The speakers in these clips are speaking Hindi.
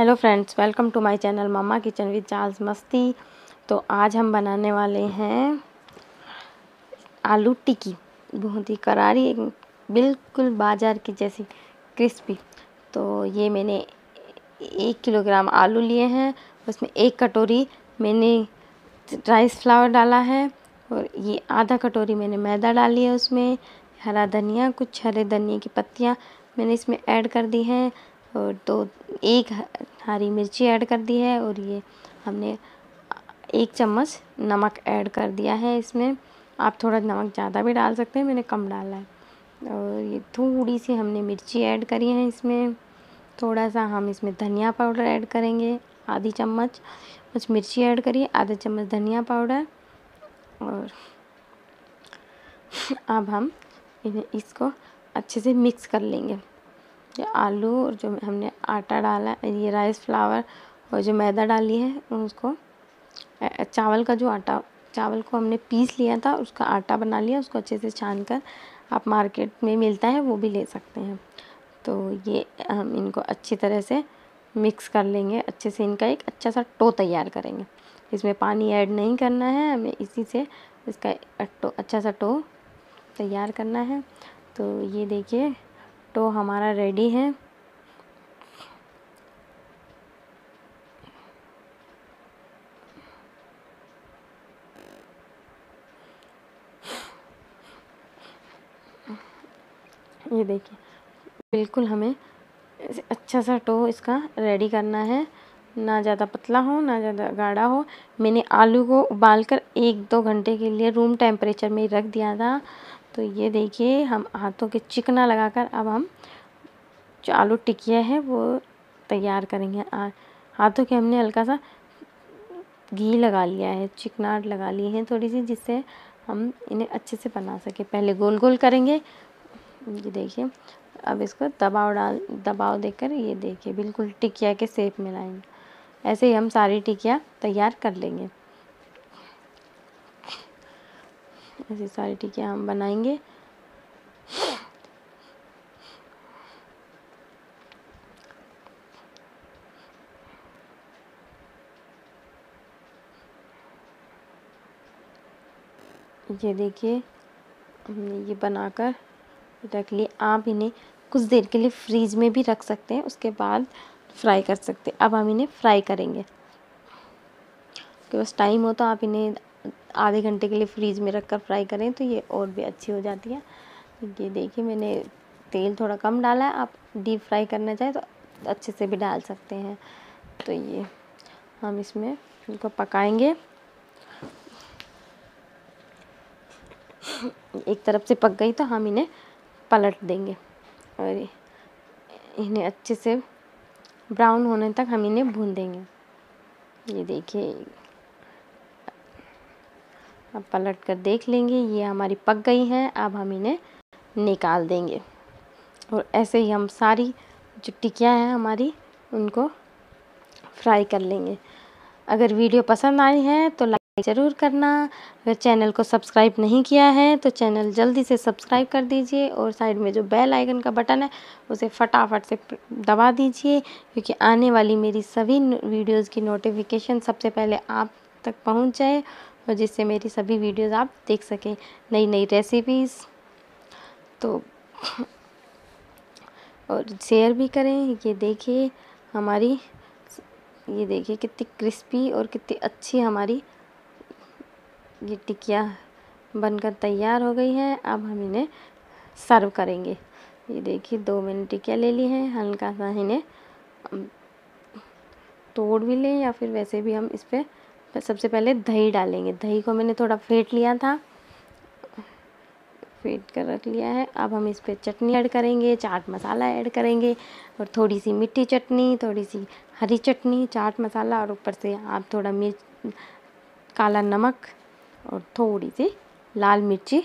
Hello friends welcome to my channel mamma kitchen with Charles मस्ती तो आज हम बनाने वाले हैं आलू टिक्की। बहुत ही करारी, बिल्कुल बाज़ार की जैसी क्रिस्पी तो ये मैंने एक किलोग्राम आलू लिए हैं, उसमें एक कटोरी मैंने राइस फ्लावर डाला है और ये आधा कटोरी मैंने मैदा डाली है उसमें, हरा धनिया, कुछ हरे धनिया की पत्तियाँ मैंने इसमें ऐड कर दी हैं। और दो एक हरी मिर्ची ऐड कर दी है और ये हमने एक चम्मच नमक ऐड कर दिया है इसमें। आप थोड़ा नमक ज़्यादा भी डाल सकते हैं, मैंने कम डाला है। और ये थोड़ी सी हमने मिर्ची ऐड करी है इसमें। थोड़ा सा हम इसमें धनिया पाउडर ऐड करेंगे, आधी चम्मच। कुछ मिर्ची ऐड करिए, आधा चम्मच धनिया पाउडर। और अब हम इसको अच्छे से मिक्स कर लेंगे। ये आलू और जो हमने आटा डाला, ये राइस फ्लावर और जो मैदा डाली है उसको चावल का जो आटा, चावल को हमने पीस लिया था, उसका आटा बना लिया, उसको अच्छे से छान कर आप मार्केट में मिलता है, वो भी ले सकते हैं। तो ये हम इनको अच्छी तरह से मिक्स कर लेंगे, अच्छे से इनका एक अच्छा सा टो तैयार करेंगे। इसमें पानी ऐड नहीं करना है, हमें इसी से इसका टो अच्छा सा टो तैयार करना है। तो ये देखिए तो हमारा रेडी है। ये देखिए, बिल्कुल हमें अच्छा सा टो इसका रेडी करना है। ना ज़्यादा पतला हो, ना ज़्यादा गाढ़ा हो। मैंने आलू को उबाल कर एक दो घंटे के लिए रूम टेम्परेचर में रख दिया था। तो ये देखिए, हम हाथों के चिकना लगाकर अब हम जो आलू टिकिया है वो तैयार करेंगे। हाथों के हमने हल्का सा घी लगा लिया है चिकनाट लगा ली है थोड़ी सी, जिससे हम इन्हें अच्छे से बना सके। पहले गोल गोल करेंगे। ये देखिए, अब इसको दबाव डाल, दबाव देकर ये देखिए, बिल्कुल टिकिया के सेप में लाएँगे। ऐसे ही हम सारी टिकिया तैयार कर लेंगे। ऐसी सारी टिकियाँ हम बनाएँगे। ये देखिए, हमने ये बनाकर रख लिए आप इन्हें कुछ देर के लिए फ्रीज में भी रख सकते हैं, उसके बाद फ्राई कर सकते हैं। अब हम इन्हें फ्राई करेंगे। कि बस टाइम हो तो आप इन्हें आधे घंटे के लिए फ्रीज़ में रख कर फ्राई करें तो ये और भी अच्छी हो जाती है। ये देखिए मैंने तेल थोड़ा कम डाला है, आप डीप फ्राई करना चाहें तो अच्छे से भी डाल सकते हैं। तो ये हम इसमें इनको पकाएँगे। एक तरफ़ से पक गई तो हम इन्हें पलट देंगे और इन्हें अच्छे से ब्राउन होने तक हम इन्हें भून देंगे। ये देखिए अब पलट कर देख लेंगे, ये हमारी पक गई हैं, अब हम इन्हें निकाल देंगे। और ऐसे ही हम सारी जो टिकियाँ हैं हमारी, उनको फ्राई कर लेंगे। अगर वीडियो पसंद आई है तो लाइक ज़रूर करना। अगर चैनल को सब्सक्राइब नहीं किया है तो चैनल जल्दी से सब्सक्राइब कर दीजिए और साइड में जो बेल आइकन का बटन है, उसे फटाफट से दबा दीजिए, क्योंकि आने वाली मेरी सभी वीडियोज़ की नोटिफिकेशन सबसे पहले आप तक पहुँच जाए। और जिससे मेरी सभी वीडियोस आप देख सकें नई नई रेसिपीज़ तो और शेयर भी करें, ये देखिए हमारी, ये देखिए कितनी क्रिस्पी और कितनी अच्छी हमारी ये टिकिया बनकर तैयार हो गई है। अब हम इन्हें सर्व करेंगे। ये देखिए दो मैंने टिकिया ले ली हैं, हल्का सा इन्हें, तोड़ भी लें या फिर वैसे भी हम इस पर सबसे पहले दही डालेंगे। दही को मैंने थोड़ा फेंट लिया था। फेंट कर रख लिया है। अब हम इस पर चटनी ऐड करेंगे, चाट मसाला ऐड करेंगे और थोड़ी सी मिट्टी चटनी थोड़ी सी हरी चटनी, चाट मसाला और ऊपर से आप थोड़ा मिर्च काला नमक और थोड़ी सी लाल मिर्ची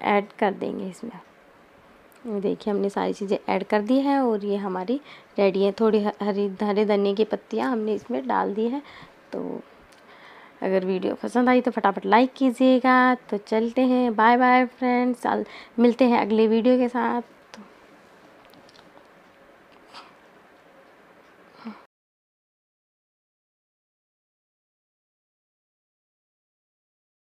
ऐड कर देंगे इसमें। देखिए, हमने सारी चीज़ें ऐड कर दी है और ये हमारी रेडी है। थोड़ी हरी, हरे धनिया की पत्तियाँ हमने इसमें डाल दी है। तो अगर वीडियो पसंद आई तो फटाफट लाइक कीजिएगा। तो चलते हैं। बाय बाय फ्रेंड्स मिलते हैं अगले वीडियो के साथ।